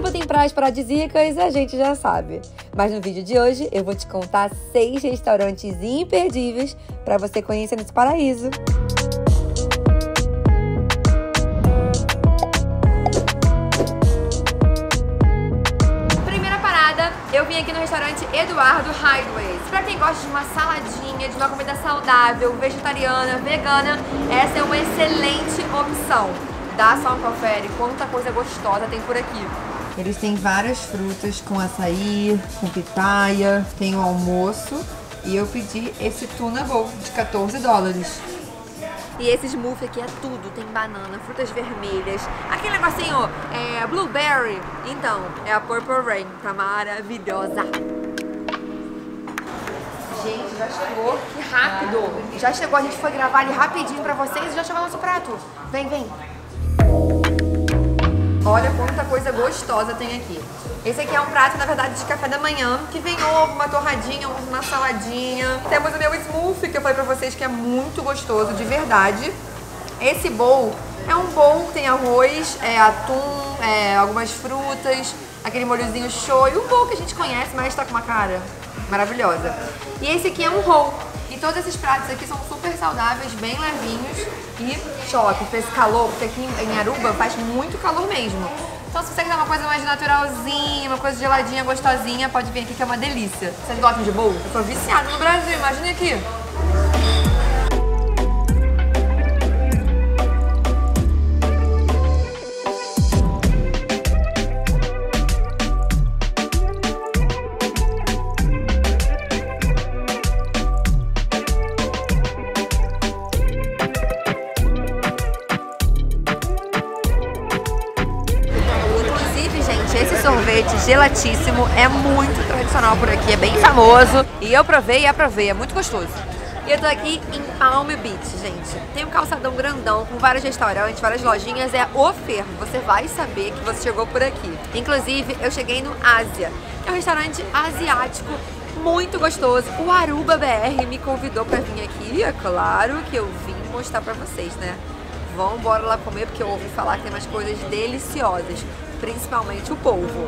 Aruba tem praias paradisíacas, a gente já sabe. Mas no vídeo de hoje eu vou te contar seis restaurantes imperdíveis para você conhecer nesse paraíso. Primeira parada, eu vim aqui no restaurante Eduardo Highways. Pra quem gosta de uma saladinha, de uma comida saudável, vegetariana, vegana, essa é uma excelente opção. Dá só um confere quanta coisa gostosa tem por aqui. Eles têm várias frutas com açaí, com pitaia, tem o almoço e eu pedi esse tuna bowl de 14 dólares. E esse smoothie aqui é tudo, tem banana, frutas vermelhas, aquele negocinho, é blueberry. Então, é a Purple Rain, tá maravilhosa. Gente, já chegou, que rápido. Já chegou, a gente foi gravar ali rapidinho pra vocês e já chegou nosso prato. Vem, vem. Olha quanta coisa gostosa tem aqui. Esse aqui é um prato, na verdade, de café da manhã, que vem ovo, uma torradinha, uma saladinha. Temos o meu smoothie, que eu falei pra vocês que é muito gostoso, de verdade. Esse bowl é um bowl que tem arroz, é, atum, é, algumas frutas, aquele molhozinho shoyu, um bowl que a gente conhece, mas tá com uma cara maravilhosa. E esse aqui é um roll. Todos esses pratos aqui são super saudáveis, bem levinhos e choque pra esse calor, porque aqui em Aruba faz muito calor mesmo. Então se você quiser uma coisa mais naturalzinha, uma coisa geladinha, gostosinha, pode vir aqui que é uma delícia. Vocês gostam de bowl? Eu tô viciada no Brasil, imagine aqui. Sorvete gelatíssimo é muito tradicional por aqui, é bem famoso. E eu provei e aprovei, é muito gostoso. E eu tô aqui em Palm Beach, gente. Tem um calçadão grandão com vários restaurantes, várias lojinhas, é o ferro. Você vai saber que você chegou por aqui. Inclusive, eu cheguei no Ásia, que é um restaurante asiático muito gostoso. O Aruba BR me convidou pra vir aqui, é claro que eu vim mostrar pra vocês, né? Vamos embora lá comer, porque eu ouvi falar que tem umas coisas deliciosas, principalmente o polvo.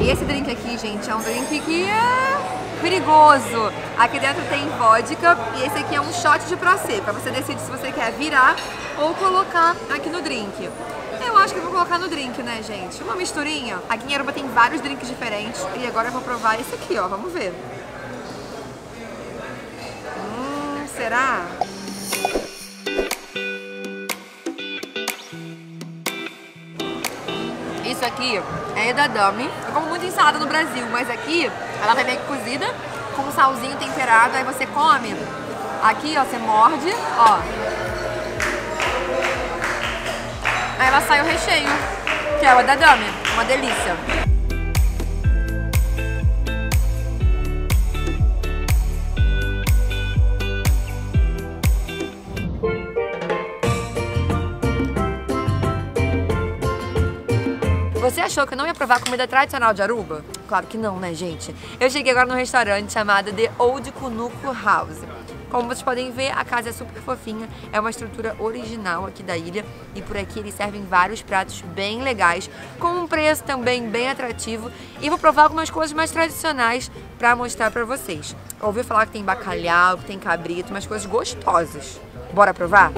E esse drink aqui, gente, é um drink que é perigoso. Aqui dentro tem vodka e esse aqui é um shot de pra você decidir se você quer virar ou colocar aqui no drink. Eu acho que eu vou colocar no drink, né, gente? Uma misturinha. Aqui em Aruba tem vários drinks diferentes e agora eu vou provar esse aqui, ó. Vamos ver. Hum, será? Isso aqui é edadame. Eu como muito ensalada no Brasil, mas aqui ela vai meio cozida com um salzinho temperado, aí você come. Aqui, ó, você morde, ó. Aí ela sai o recheio, que é o edadame. Uma delícia. Achou que eu não ia provar comida tradicional de Aruba? Claro que não, né, gente? Eu cheguei agora num restaurante chamado The Old Kunuku House. Como vocês podem ver, a casa é super fofinha, é uma estrutura original aqui da ilha e por aqui eles servem vários pratos bem legais, com um preço também bem atrativo e vou provar algumas coisas mais tradicionais para mostrar para vocês. Ouvi falar que tem bacalhau, que tem cabrito, umas coisas gostosas. Bora provar?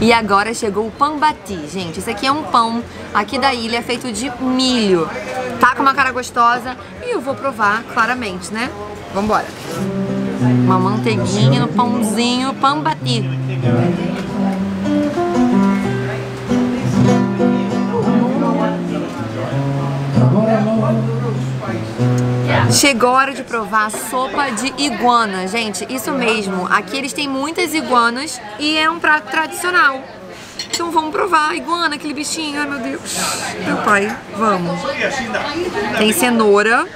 E agora chegou o pambati, gente. Esse aqui é um pão aqui da ilha feito de milho. Tá com uma cara gostosa e eu vou provar claramente, né? Vambora. Uma manteiguinha no pãozinho pambati. Chegou a hora de provar sopa de iguana, gente. Isso mesmo. Aqui eles têm muitas iguanas e é um prato tradicional. Então vamos provar a iguana, aquele bichinho. Ai, meu Deus. Meu pai, vamos. Tem cenoura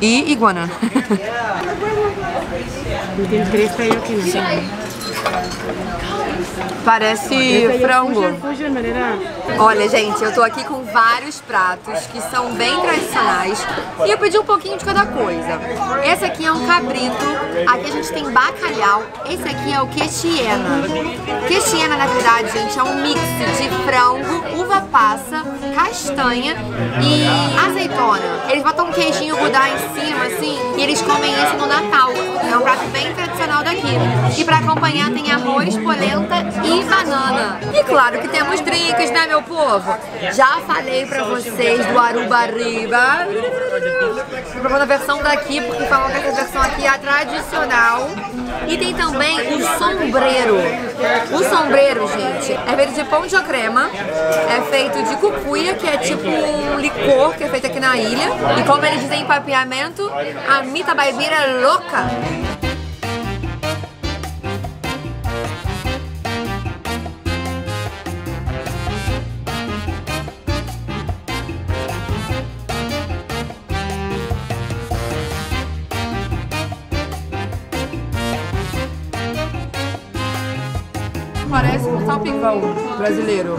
e iguana. Tem três pra ir aqui, né? Parece frango. Olha, gente, eu tô aqui com vários pratos que são bem tradicionais e eu pedi um pouquinho de cada coisa. Esse aqui é um cabrito, aqui a gente tem bacalhau, esse aqui é o quechiena. Quechiena, na verdade, gente, é um mix de frango, uva passa, castanha e azeitona. Eles botam um queijinho gouda em cima, assim, e eles comem isso no Natal. É um prato bem tradicional daqui. E pra acompanhar tem arroz, polenta e banana. E claro que temos drinks, né, meu povo? Já falei pra vocês do Aruba Riba. Tô provando a versão daqui, porque falam que essa versão aqui é a tradicional. E tem também o sombreiro. O sombreiro, gente, é feito de pão de crema, é feito de cucuia, que é tipo um licor que é feito aqui na ilha. E como eles dizem em papiamento, a mita baibira é louca. Parece um salpicão brasileiro.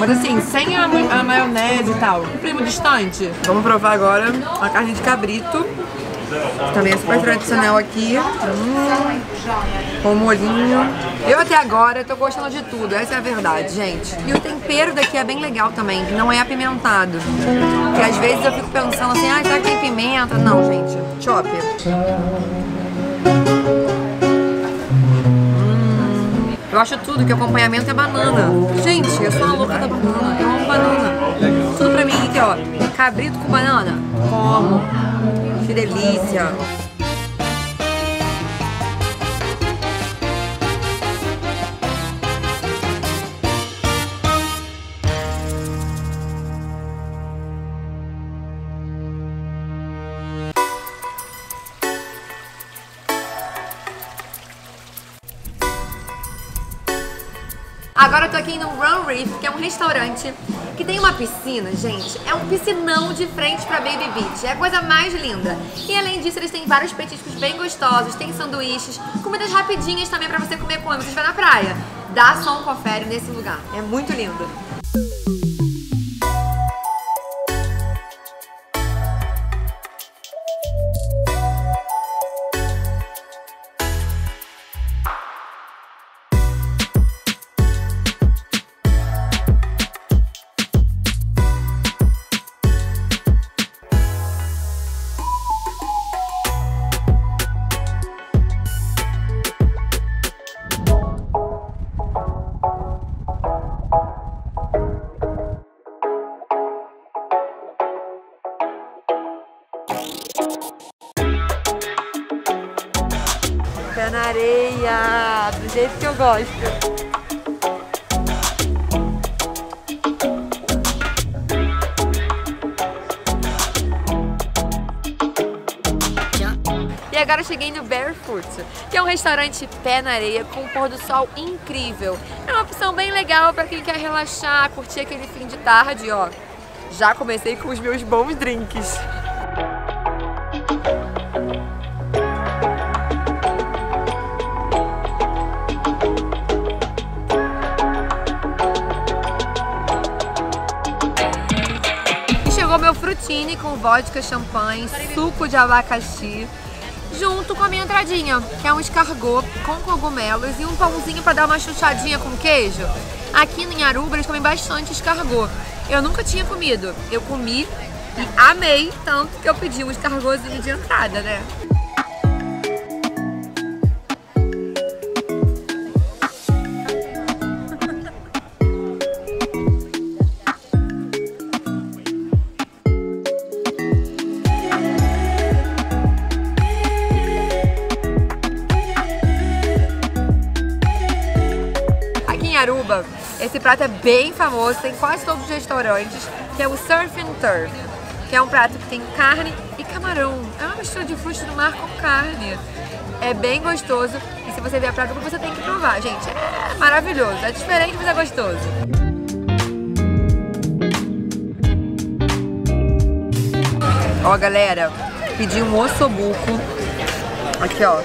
Mas assim, sem a, ma- a maionese e tal. Primo distante. Vamos provar agora a carne de cabrito. Também é super tradicional aqui. Hum, com molhinho. Eu até agora tô gostando de tudo, essa é a verdade, gente. E o tempero daqui é bem legal também, não é apimentado. Porque às vezes eu fico pensando assim, ah, será que tem pimenta? Não, gente. Chopper. Eu acho tudo que acompanhamento é banana. Gente, eu sou uma louca da banana. Eu amo banana. Tudo Cabrito com banana. Como. Que delícia. Agora eu tô aqui no Run Reef, que é um restaurante que tem uma piscina, gente. É um piscinão de frente pra Baby Beach. É a coisa mais linda. E além disso, eles têm vários petiscos bem gostosos, tem sanduíches, comidas rapidinhas também pra você comer quando você estiver na praia. Dá só um confere nesse lugar. É muito lindo. Gosto. E agora cheguei no Barefoot, que é um restaurante pé na areia com um pôr do sol incrível. É uma opção bem legal para quem quer relaxar, curtir aquele fim de tarde, ó. Já comecei com os meus bons drinks. Frutini com vodka, champanhe, suco de abacaxi, junto com a minha entradinha, que é um escargot com cogumelos e um pãozinho para dar uma chuchadinha com queijo. Aqui em Aruba eles comem bastante escargot. Eu nunca tinha comido. Eu comi e amei tanto que eu pedi um escargotzinho de entrada, né? Aruba, esse prato é bem famoso, tem em quase todos os restaurantes, que é o Surf and Turf, que é um prato que tem carne e camarão. É uma mistura de frutos do mar com carne. É bem gostoso. E se você vier pra Aruba, você tem que provar, gente. É maravilhoso. É diferente, mas é gostoso. Ó, galera, pedi um ossobuco. Aqui, ó.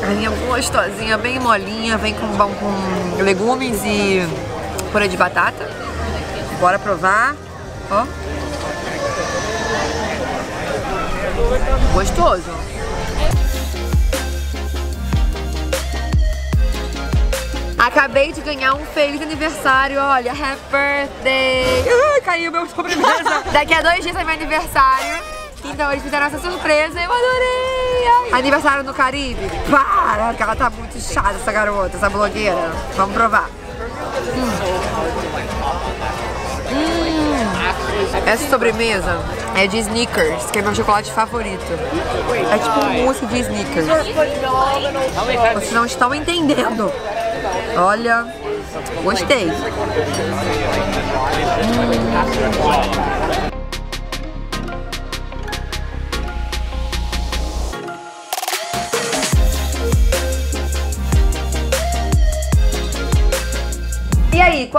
Carninha gostosinha, bem molinha. Vem com, com legumes e purê de batata. Bora provar. Ó. Gostoso. Acabei de ganhar um feliz aniversário, olha, happy birthday! Ai, caiu meu sobremesa! Daqui a dois dias é meu aniversário, então eles fizeram essa surpresa e eu adorei! Ai. Aniversário no Caribe? Para, que ela tá muito chata, essa garota, essa blogueira. Vamos provar. Hum. Hum. Essa sobremesa é de Snickers, que é meu chocolate favorito. É tipo um mousse de Snickers. Vocês não estão entendendo. Olha, gostei. Hum.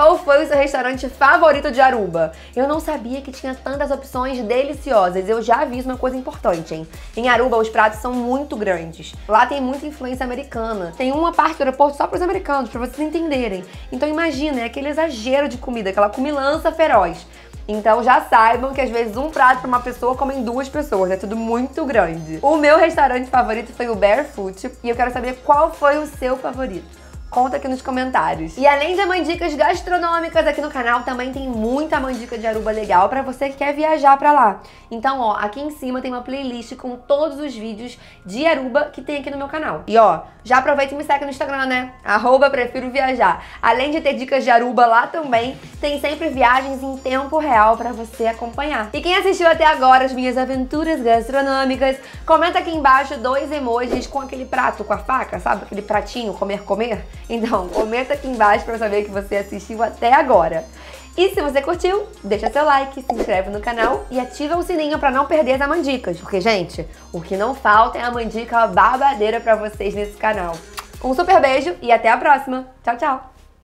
Qual foi o seu restaurante favorito de Aruba? Eu não sabia que tinha tantas opções deliciosas. Eu já aviso uma coisa importante, hein? Em Aruba, os pratos são muito grandes. Lá tem muita influência americana. Tem uma parte do aeroporto só para os americanos, para vocês entenderem. Então imagina, é aquele exagero de comida, aquela comilança feroz. Então já saibam que às vezes um prato para uma pessoa comem duas pessoas, é tudo muito grande. O meu restaurante favorito foi o Barefoot e eu quero saber qual foi o seu favorito. Conta aqui nos comentários. E além de mandicas gastronômicas aqui no canal, também tem muita mandica de Aruba legal para você que quer viajar para lá. Então, ó, aqui em cima tem uma playlist com todos os vídeos de Aruba que tem aqui no meu canal. E ó, já aproveita e me segue no Instagram, né? Arroba Prefiro Viajar. Além de ter dicas de Aruba lá também, tem sempre viagens em tempo real para você acompanhar. E quem assistiu até agora as minhas aventuras gastronômicas, comenta aqui embaixo dois emojis com aquele prato com a faca, sabe? Aquele pratinho comer, comer. Então, comenta aqui embaixo para saber que você assistiu até agora. E se você curtiu, deixa seu like, se inscreve no canal e ativa o sininho para não perder as amandicas. Porque, gente, o que não falta é a mandica babadeira para vocês nesse canal. Um super beijo e até a próxima. Tchau, tchau!